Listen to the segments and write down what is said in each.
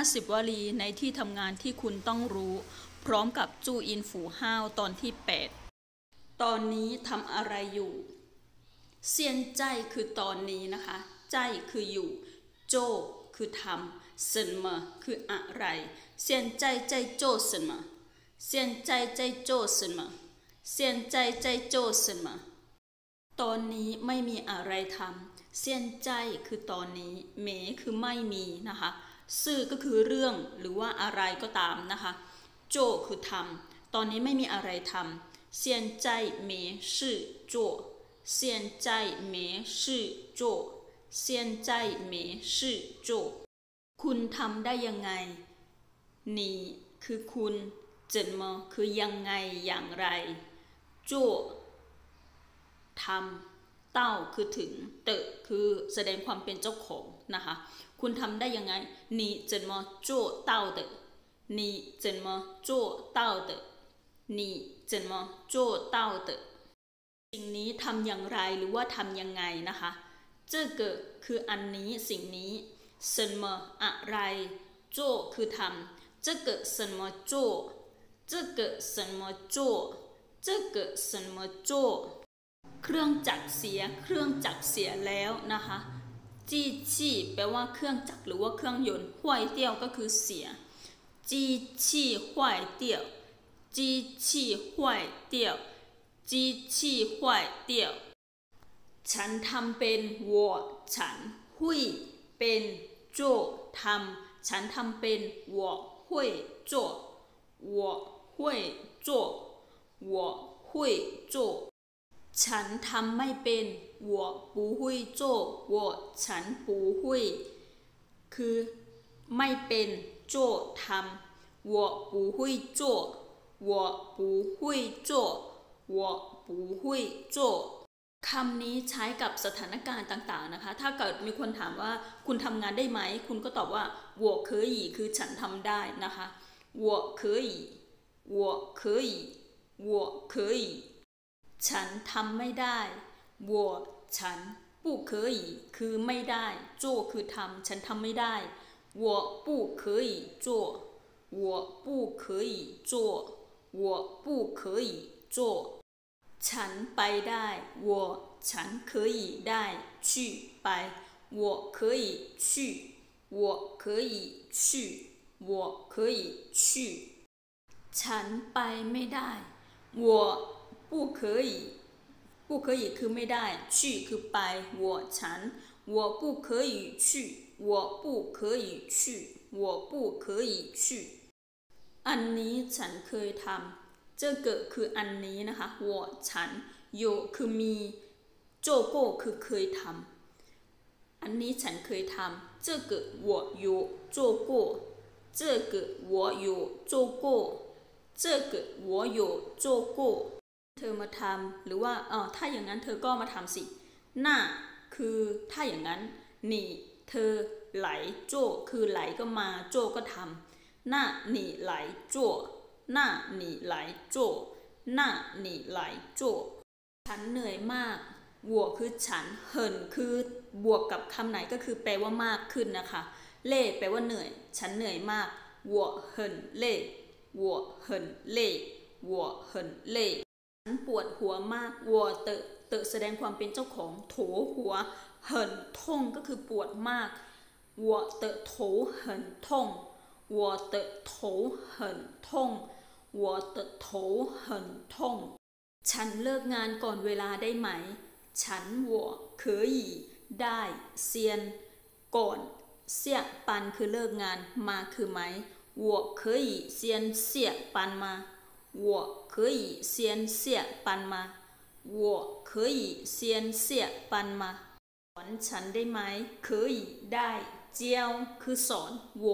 50 วลีในที่ทำงานที่คุณต้องรู้ พร้อมกับ注音符號ตอนที่ 8 ตอนนี้ทำอะไรอยู่ 現在 คือตอนนี้นะคะ 在 คืออยู่ 做 คือทำ 什麼 คืออะไร 現在在做什麼 現在在做什麼 現在在做什麼 ตอนนี้ไม่มีอะไรทำเซียนใจคือตอนนี้เมคือไม่มีนะคะ ซื่อก็คือเรื่องหรือว่าอะไรก็ตามนะคะโจคือทำตอนนี้ไม่มีอะไรทำเซียนใจเมชื่อโจเซียนใจเมชื่อโจเซียนใจเมชื่อโจคุณทำได้ยังไงนี่คือคุณเจินมอคือยังไงอย่างไรโจทำเต้าคือถึงเตะคือแสดงความเป็นเจ้าของ นะคะคุณทำได้ยังไง你怎么做到的你怎么做到的你怎么做到的สิ่งนี้ทำอย่างไรหรือว่าทำยังไงนะคะ这个คืออันนี้สิ่งนี้什么อะไร做คือทำ这个什么做这个什么做这个什么做เครื่องจักรเสียเครื่องจักรเสียแล้วนะคะ จี้ชี่แปลว่าเครื่องจักรหรือว่าเครื่องยนต์ห้วยเตี้ยวก็คือเสียจี้ชี่ห้วยเตี้ยวจี้ชี่ห้วยเตี้ยวจี้ชี่ห้วยเตี้ยวฉันทำเป็นวัวฉันหุยเป็น做ทำฉันทำเป็น我会做我会做我会做 ฉันทำไม่เป็น我不会做我ฉัน不会คือไม่เป็นโจทำ我不会做我不会做我不会做คำนี้ใช้กับสถานการณ์ต่างๆนะคะ ถ้าเกิดมีคนถามว่าคุณทำงานได้ไหม คุณก็ตอบว่า我可以คือฉันทำได้นะคะ我可以我可以我可以 ฉันทำไม่ได้我ฉัน不可以คือไม่ได้โจคือทำฉันทำไม่ได้我不可以做我不可以做我不可以做ฉันไปได้我ฉัน可以ได้去ไป我可以去我可以去我可以去ฉันไปไม่ได้我 不可以不可以คือไม่ได้去คือไป我ฉัน我不可以去我不可以去我不可以去อันนี้ฉันเคยทำ这个คืออันนี้นะคะ我ฉันโยคือมีโจโก้คือเคยทำอันนี้ฉันเคยทำ这个我有做过这个我有做过这个我有做过 เธอมาทำหรือว่าอ๋อถ้าอย่างนั้นเธอก็มาทำสิหน้าคือถ้าอย่างนั้นนี่เธอไหลโจคือไหลก็มาโจก็ทำหน้านี่ไหลโจหน้านี่ไหลโจหน้านี่ไหลโจฉันเหนื่อยมากบวกคือฉันเหินคือบวกกับคำไหนก็คือแปลว่ามากขึ้นนะคะ เล่แปลว่าเหนื่อย ฉันเหนื่อยมาก我很累我很累我很累 ันปวดหัวมากวัวเตอะเตอะแสดงความเป็นเจ้าของโถหัวเหินท่งก็คือปวดมากวัวเตอะโถเหินท่งวัวเตอะโถเหินท่งวัวเตอะโถเหินท่งฉันเลิกงานก่อนเวลาได้ไหม ฉันวัวเคยได้เซียน ก่อน เสียปันคือเลิกงานมาคือไหมวัวเคยเซียนเสียปันมา 我可以先เสียปันมา我可以先เสียปันมาสอนฉันได้ไหม可以ได้เจียวคือสอน我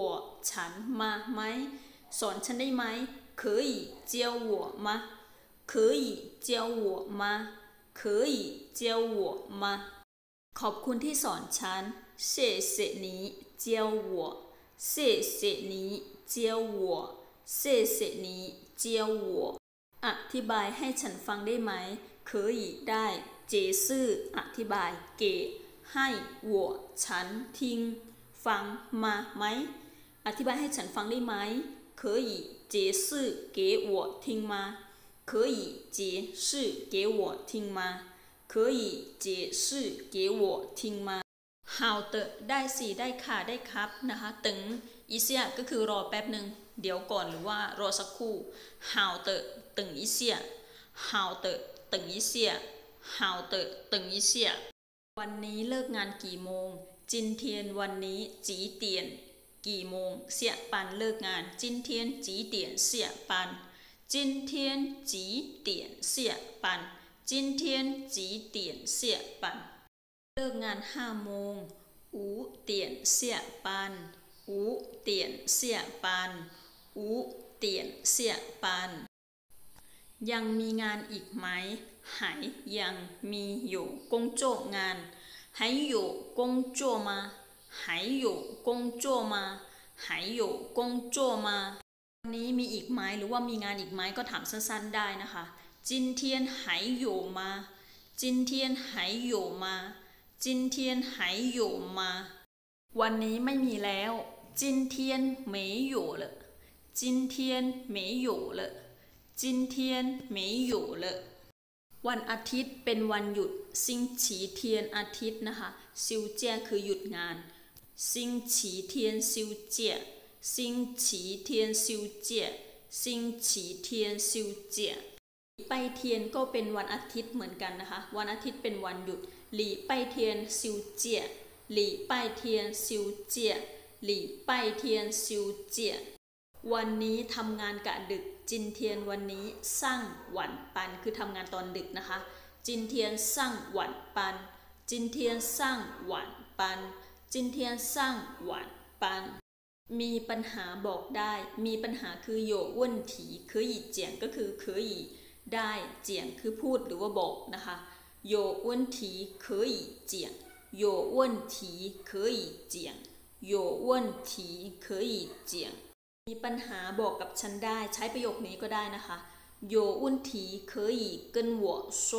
ฉันมาไหมสอนฉันได้ไหม可以教我吗可以教我吗可以教我吗ขอบคุณที่สอนฉัน谢谢你教我谢谢你教我谢谢你 教我อธิบายให้ฉันฟังได้ไหม可以ได้เจซื่ออธิบายเกให้我ฉันทิ้งฟังมาไหมอ อธิบายให้ฉันฟังได้ไหม可以解释给我听吗可以解释给我听吗可以解释给我听吗 how เตได้สิได้ค่ะได้ครับนะคะตึงอีเซียก็คือรอแป๊บหนึ่ง เดี๋ยวก่อนหรือว่ารอสักครู่ how เตตึงอีเซีย how เตตึงอีเซีย how เตตึงอีเซียวันนี้เลิกงานกี่โมง 今天 วันนี้ 幾點 กี่โมง 下班 เลิกงาน 今天幾點下班 今天幾點下ปันจินเทียนจีเตียนเสียปันเลิกงานห้าโมงอูเตียนเสียปันอูเตียนเสียปัน อูเตียนเสี่ยปันยังมีงานอีกไหมหายยังมีอยู่กงโจงานหายอยู่กงโจมาหายองมาอยู่วันนี้มีอีกไหมหรือว่ามีงานอีกไหมก็ถามสั้นๆได้นะคะ 今天還有嗎 今天還有嗎 今天還有嗎 วันนี้ไม่มีแล้ว จินเทียนไม่อยู่เล 今天没有了今天没有了วันอาทิตย์เป็นวันหยุดซิงฉีเทียนอาทิตย์นะคะซิวเจียคือหยุดงานซิงฉีเทียนซิวเจียซิงฉีเทียนซิวเจียซิงฉีเทียนซิวเจียไปเทียนก็เป็นวันอาทิตย์เหมือนกันนะคะวันอาทิตย์เป็นวันหยุดหลีไปเทียนซิวเจียหลีไปเทียนซิวเจียหลีไปเทียนซิวเจีย วันนี้ทำงานกะดึก 今天 วันนี้ 上晚班 คือทำงานตอนดึกนะคะ 今天上晚班 今天上หวันปัน จินเทียนสร้างหวันปัน มีปัญหาบอกได้ มีปัญหาคือโยว่นถีคยเจียงก็คือคืยได้เจียงคือพูดหรือว่าบอกนะคะโยว่นถีคือหยีเจียงโยวนถีคยเจียงโยวนถีคยเจียง มีปัญหาบอกกับฉันได้ใช้ประโยคนี้ก็ได้นะคะ有问题可以跟我说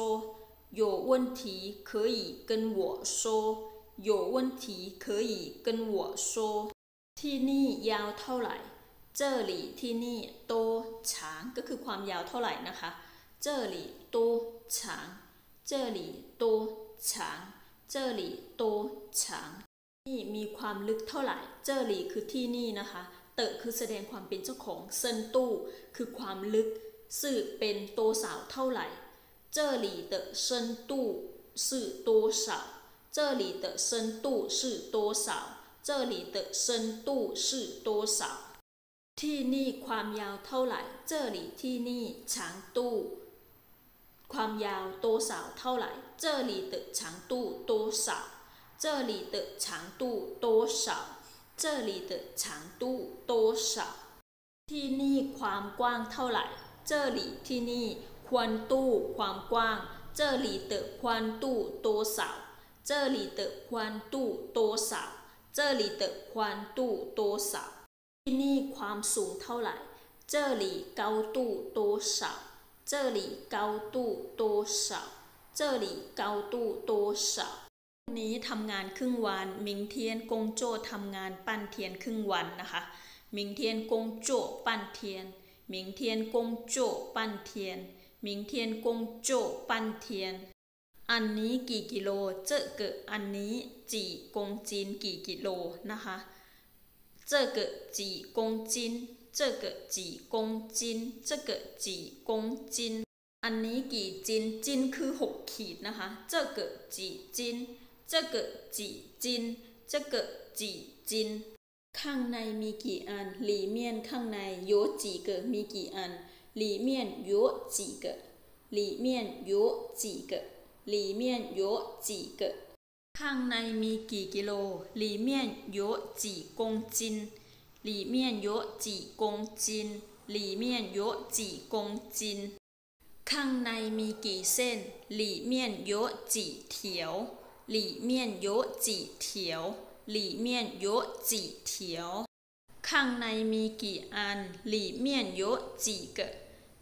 有问题可以跟我说有问题可以跟我说ที่นี่ยาวเท่าไหร่这里ที่นี่โตช้างก็คือความยาวเท่าไหร่นะคะ这里多长这里多长这里多长นี่มีความลึกเท่าไหร่这里คือที่นี่นะคะ เตือคือแสดงความเป็นเจ้าของ,ชันตู้คือความลึก,สื่อเป็นตัวสาวเท่าไหร่?这里的深度是多少?这里的深度是多少?ที่นี่ความยาวเท่าไหร่?这里，ที่นี่，长度，ความยาว多少？เท่าไหร่？这里的长度多少？这里的长度多少？这里的长度多少ที่นี่ความกว้างเท่าไหร่这里ที่นี่ควรตู้ความกว้าง这里的宽度多少这里的宽度多少这里的宽度多少ที่นี่ความสูงเท่าไหร่这里高度多少这里高度多少这里高度多少 นี้ทำงานครึ่งวัน明天工作 ทำงาน 半天 ครึ่งวันนะคะ 明天工作半天 明天工作半天 明天工作半天 อันนี้กี่กิโล這個 อันนี้ 幾公斤 กี่กิโลนะคะ 這個幾公斤 這個幾公斤 這個幾公斤อันนี้กี่จินจินคือ 6 ขีดนะคะเจอเกอจีจิน 这个几斤这个几斤ข้างในมีกี่อันหลีเมียนข้างในโยจีเกมีกี่อันหลีเมียนโยจีเกหลีเมียนโยจีเกหลีเมียนโยจีเกข้างในมีกี่กิโลหลีเมียนโยจีกงจินหลีเมียนโยจีกงจินหลีเมียนโยจีกงจินข้างในมีกี่เส้นหลีเมียนโยจีเถียว 里面有几条里面有几条ข้างในมีกี่อัน里面有几个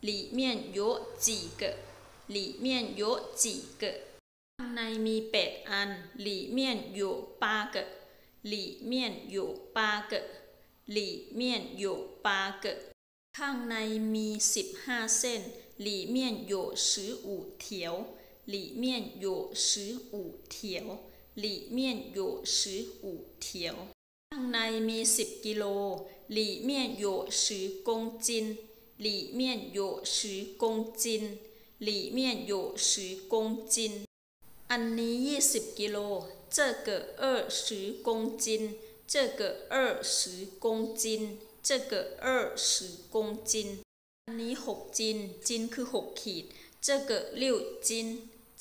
里面有几个里面有几个ข้างในมีแปดอัน里面有八个里面有八个里 里面有八个ข้างในมีสิบห้าเส้น里面有十五条 里面有十五条里面有十五条ข้างในมีสิบกิโล里面有十公斤里面有十公斤里面有十公斤อันนี้ยี่สิบกิโล这个二十公斤这个二十公斤这个二十公斤อันนี้หกจิน จินคือหกขีด这个六斤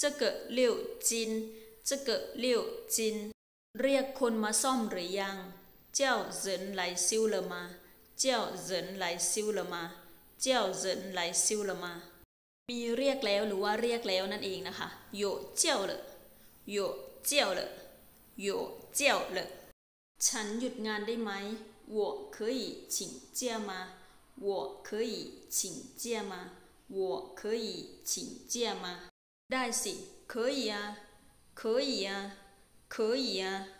这个六斤这个六斤เรียกคนมาซ่อมหรือยังเจ้าเหรินไหลซิว了吗เจ้าเหรินไหลซิว了吗เจ้าเหรินไหลซิว了吗มีเรียกแล้วหรือว่าเรียกแล้วนั่นเองนะคะ有叫了有叫了有叫了ฉันหยุดงานได้ไหม我可以请假吗我可以请假吗我可以请假吗 但是可以呀，可以呀，可以呀。